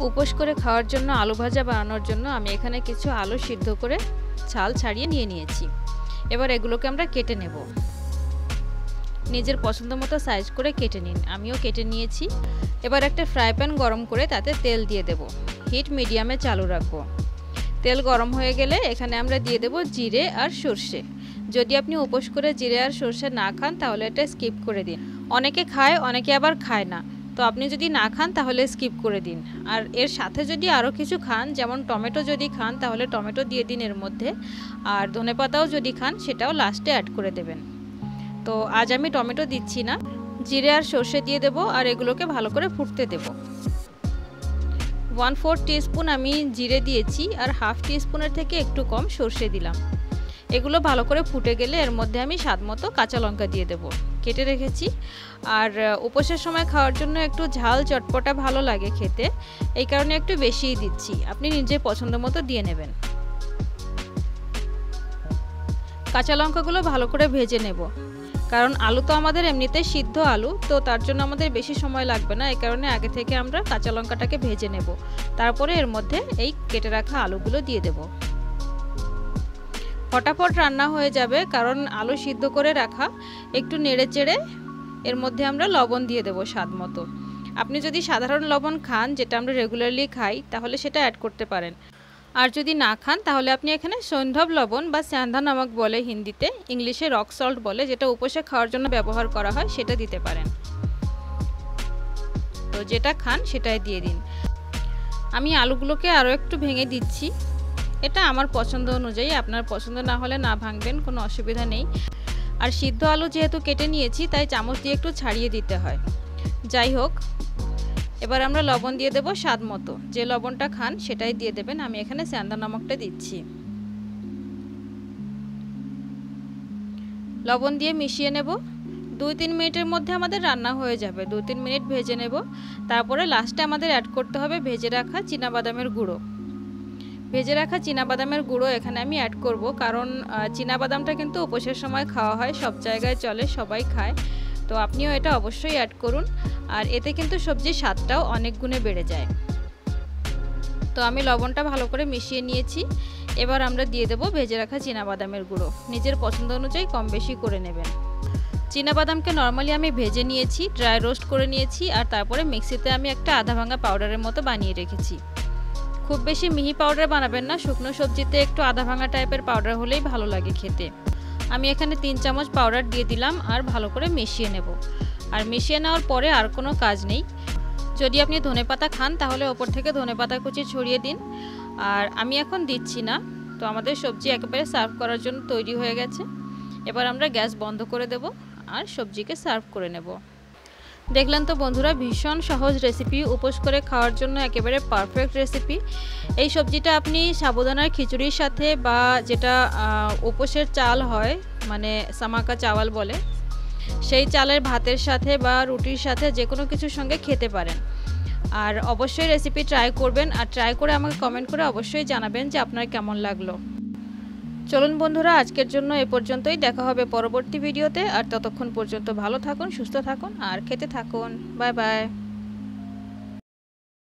উপোস করে খাওয়ার জন্য আলু ভাজা বানানোর জন্য আমি এখানে কিছু আলু সিদ্ধ করে ছাল ছাড়িয়ে নিয়ে নিয়েছি। এবার এগুলোকে আমরা কেটে নেব। নিজের পছন্দ মতো সাইজ করে কেটে নিন। আমিও কেটে নিয়েছি। এবার একটা ফ্রাই প্যান গরম করে তাতে তেল দিয়ে দেব। হিট মিডিয়ামে চালু রাখব। তেল গরম হয়ে গেলে এখানে আমরা দিয়ে দেব জিরে আর সর্ষে। যদি আপনি উপোস করে জিরে আর সর্ষে না খান তাহলে এটা স্কিপ করে দিন। অনেকে খায়, অনেকে আবার খায় না। তো আপনি যদি না খান তাহলে স্কিপ করে দিন। আর এর সাথে যদি আরও কিছু খান, যেমন টমেটো যদি খান, তাহলে টমেটো দিয়ে দিন এর মধ্যে। আর ধনেপাতাও যদি খান, সেটাও লাস্টে অ্যাড করে দেবেন। তো আজ আমি টমেটো দিচ্ছি না, জিরে আর সর্ষে দিয়ে দেব আর এগুলোকে ভালো করে ফুটতে দেব। ওয়ান ফোর টিস্পুন আমি জিরে দিয়েছি আর হাফ টিস্পুনের থেকে একটু কম সর্ষে দিলাম। এগুলো ভালো করে ফুটে গেলে এর মধ্যে আমি স্বাদ মতো কাঁচা লঙ্কা দিয়ে দেবো। কেটে রেখেছি। আর উপোসের সময় খাওয়ার জন্য একটু ঝাল চটপটা ভালো লাগে খেতে। এই কারণে একটু বেশিই দিচ্ছি। আপনি নিজের পছন্দ মতো দিয়ে নেবেন। কাঁচা লঙ্কাগুলো ভালো করে ভেজে নেব। কারণ আলু তো আমাদের এমনিতে সিদ্ধ আলু, তো তার জন্য আমাদের বেশি সময় লাগবে না। এই কারণে আগে থেকে আমরা কাঁচা লঙ্কাটাকে ভেজে নেব। তারপরে এর মধ্যে এই কেটে রাখা আলুগুলো দিয়ে দেব। ফটাফট রান্না হয়ে যাবে, কারণ আলু সিদ্ধ করে রাখা, একটু নেড়ে চেড়ে এর মধ্যে আমরা লবণ দিয়ে দেবো স্বাদ মতো। আপনি যদি সাধারণ লবণ খান, যেটা আমরা রেগুলারলি খাই, তাহলে সেটা অ্যাড করতে পারেন। আর যদি না খান, তাহলে আপনি এখানে সৈন্ধব লবণ বা স্যান্ধা নামক বলে হিন্দিতে, ইংলিশে রক সল্ট বলে, যেটা উপসে খাওয়ার জন্য ব্যবহার করা হয়, সেটা দিতে পারেন। তো যেটা খান, সেটাই দিয়ে দিন। আমি আলুগুলোকে আরও একটু ভেঙে দিচ্ছি। এটা আমার পছন্দ অনুযায়ী, আপনার পছন্দ না হলে না ভাঙবেন, কোনো অসুবিধা নেই। আর সিদ্ধ আলু যেহেতু কেটে নিয়েছি, তাই চামচ দিয়ে একটু ছাড়িয়ে দিতে হয়। যাই হোক, এবার আমরা লবণ দিয়ে দেব স্বাদ মতো। যে লবণটা খান, সেটাই দিয়ে দেবেন। আমি এখানে স্যান্দা নমকটা দিচ্ছি। লবণ দিয়ে মিশিয়ে নেব। দুই তিন মিনিটের মধ্যে আমাদের রান্না হয়ে যাবে। দু তিন মিনিট ভেজে নেব। তারপরে লাস্টে আমাদের অ্যাড করতে হবে ভেজে রাখা বাদামের গুঁড়ো। ভেজে রাখা বাদামের গুঁড়ো এখানে আমি অ্যাড করব। কারণ বাদামটা কিন্তু উপোসের সময় খাওয়া হয়, সব জায়গায় চলে, সবাই খায়। তো আপনিও এটা অবশ্যই অ্যাড করুন। আর এতে কিন্তু সবজির স্বাদটাও অনেক গুণে বেড়ে যায়। তো আমি লবণটা ভালো করে মিশিয়ে নিয়েছি। এবার আমরা দিয়ে দেবো ভেজে রাখা বাদামের গুঁড়ো। নিজের পছন্দ অনুযায়ী কম বেশি করে নেবেন। বাদামকে নর্মালি আমি ভেজে নিয়েছি ড্রাই রোস্ট করে নিয়েছি, আর তারপরে মিক্সিতে আমি একটা আধা ভাঙা পাউডারের মতো বানিয়ে রেখেছি। খুব বেশি মিহি পাউডার বানাবেন না, শুকনো সবজিতে একটু আধা ভাঙা টাইপের পাউডার হলেই ভালো লাগে খেতে। আমি এখানে তিন চামচ পাউডার দিয়ে দিলাম আর ভালো করে মিশিয়ে নেব। আর মিশিয়ে নেওয়ার পরে আর কোনো কাজ নেই। যদি আপনি ধনে পাতা খান, তাহলে ওপর থেকে ধনে পাতা কুচি ছড়িয়ে দিন। আর আমি এখন দিচ্ছি না, তো আমাদের সবজি একেবারে সার্ভ করার জন্য তৈরি হয়ে গেছে। এবার আমরা গ্যাস বন্ধ করে দেব আর সবজিকে সার্ভ করে নেব। দেখলেন তো বন্ধুরা, ভীষণ সহজ রেসিপি উপোস করে খাওয়ার জন্য একেবারে পারফেক্ট রেসিপি এই সবজিটা আপনি সাবুদানার খিচুড়ির সাথে বা যেটা উপোসের চাল হয় মানে সামাকা চাওয়াল বলে, সেই চালের ভাতের সাথে বা রুটির সাথে যে কোনো কিছুর সঙ্গে খেতে পারেন। আর অবশ্যই রেসিপি ট্রাই করবেন, আর ট্রাই করে আমাকে কমেন্ট করে অবশ্যই জানাবেন যে আপনার কেমন লাগল। চলুন বন্ধুরা, আজকের জন্য এ পর্যন্তই। দেখা হবে পরবর্তী ভিডিওতে। আর ততক্ষণ পর্যন্ত ভালো থাকুন, সুস্থ থাকুন, আর খেতে থাকুন। Bye bye.